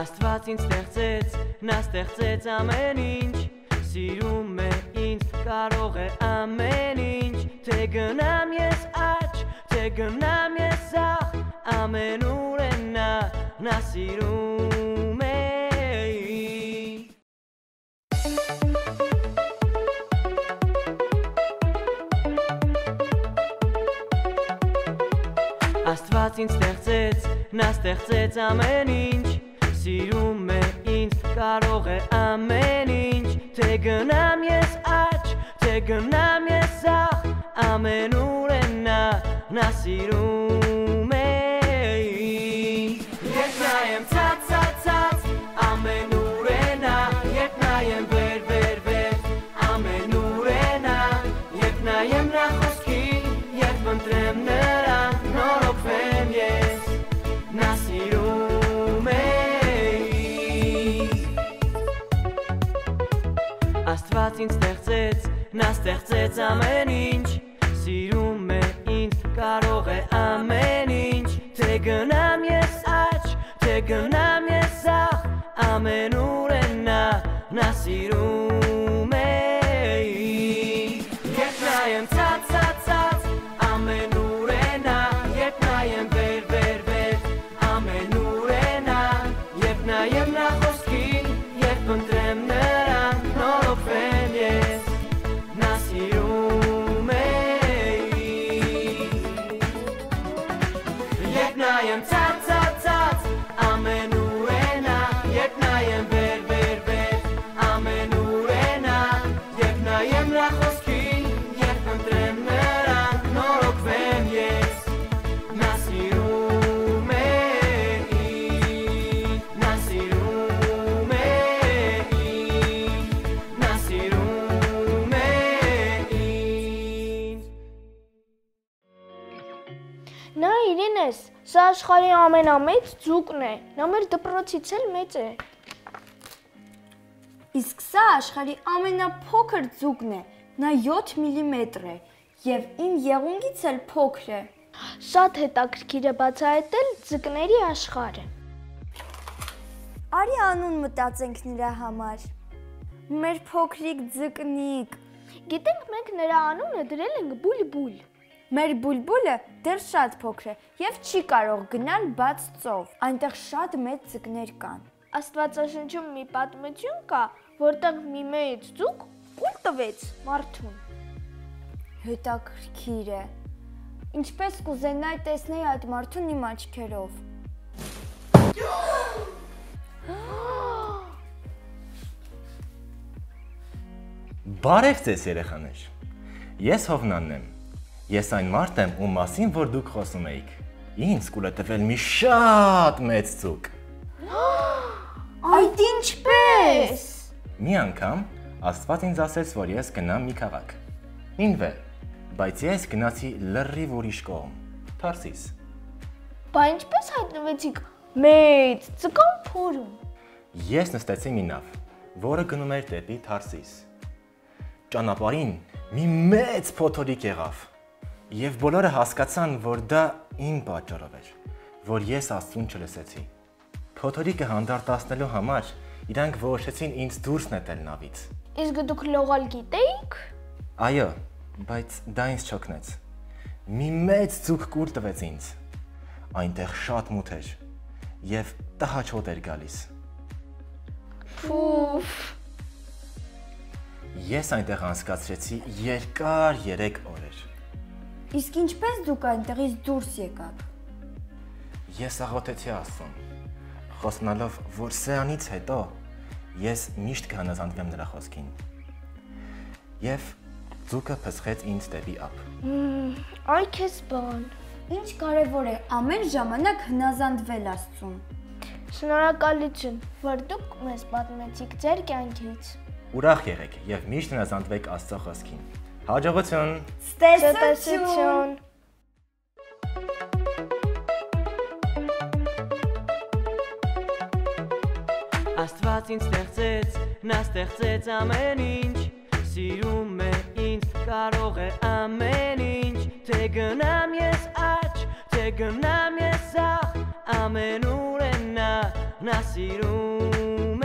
Աստված ինձ ստեղծեց, նա ստեղծեց ամեն ինչ Սիրում է ինձ, կարող է ամեն ինչ Թե գնամ ես աչ, թե գնամ ես ախ Ամենուր է նա, նա սիրում Աստված ինձ ստեղծեց, նա ստեղծեց ամեն ինչ Սիրում է ինձ, կարող է ամեն ինչ Թե գնամ ես աչ, թե գնամ ես ախ Ամենուր է նա, նա սիրում է ինձ Ես նայեմ ցած, ցած, ցած, ամենուր է նա Երբ նայեմ վեր, վեր, վեր, ամենուր է նա Երբ նայեմ նա խոսքին, երբ ընտրեմ նրան Աստված ինձ ստեղծեց, նա ստեղծեց ամեն ինչ Սիրում է ինձ, կարող է ամեն ինչ Թե գնամ ես աչ, թե գնամ ես ախ Ամենուր է նա, նա սիրում է ինձ Երբ նայեմ ցած, ցած, նայեմ ցած, ցած, ցած, ամենուր է նա Երբ նայեմ վեր, վեր, վեր, ամենուր է նա Երբ նայեմ նա Նա իրենես, սա աշխարհի ամենամեծ ձուկն է։ Նա մեր դպրոցից էլ մեծ է։ Իսկ սա աշխարհի ամենափոքր ձուկն է։ Նա 7 մմ է եւ իմ եղունգից էլ փոքր է։ Շատ հետաքրքիր է բացահայտել ձկների աշխարհը։ Արի անուն մտածենք նրա համար։ Մեր փոքրիկ ձկնիկ։ Գիտենք մենք նրա անունը դրել ենք Բուլբուլ։ Մեր բուլբուլը դեռ շատ փոքր է եւ չի կարող գնալ բաց ծով։ Այնտեղ շատ մեծ ձկներ կան։ Աստվածաշնչում մի պատմություն կա, որտեղ մի մեծ ձուկ կուլ տվեց մարդուն։ Հետաքրքիր է։ Ինչպես կուզենայի տեսնել այդ մարդուն իմ աչքերով։ Բարև ձեզ երեխաներ։ Ես Հովնանն եմ։ Ես այն մարդն եմ, ում մասին որ դուք խոսում էիք։ Ինձ կուլ է տվել մի շատ մեծ ցուկ։ Այդ ինչպես։ Մի անգամ Աստված ինձ ասեց, որ ես գնամ մի քաղաք։ Ինվե, բայց ես գնացի լրիվ ուրիշ կողմ։ Թարսիս։ Բա ինչպես հայտնվեցիք մեծ ձկան փորում։ Ես նստեցի մի նավ, որը գնում էր դեպի Թարսիս։ Ճանապարհին մի մեծ փոթորիկ եղավ։ Եվ բոլորը հասկացան, որ դա իմ պատճառով էր, որ ես Աստծուն չլսեցի։ Փոթորիկը հանդարտացնելու համար իրանք որոշեցին ինձ դուրս նետել նավից։ Իսկ դուք լողալ գիտեիք։ Այո, բայց դա ինձ չօգնեց։ Մի մեծ ցուկ կուր տվեց ինձ։ Այնտեղ շատ մութ էր եւ տհաճ էր գալիս։ Փուֆ։ Ես այնտեղ անցկացրեցի երկար 3 օրեր։ Իսկ ինչպես դուք այնտեղից դուրս եկաք։ Ես աղոթեցի Աստծուն, խոսնալով, որ սրանից հետո ես միշտ կհանազանդվեմ նրա խոսքին։ Եվ ձուկը փսխեց ինձ դեպի ափ։ Այ քեզ բան։ Ինչ կարևոր է ամեն ժամանակ հնազանդվել Աստծուն։ Շնորհակալություն, որ դուք մեզ պատմեցիք ձեր կյանքից։ Ուրախ եղեք եւ միշտ հնազանդվեք Աստծո խոսքին։ Հաջողություն։ Ստեսություն։ Աստված ինձ ստեղծեց, նա ստեղծեց ամեն ինչ Սիրում է ինձ կարող է ամեն ինչ Թե գնամ ես աչ, թե գնամ ես ախ Ամենուր է նա, նա սիրում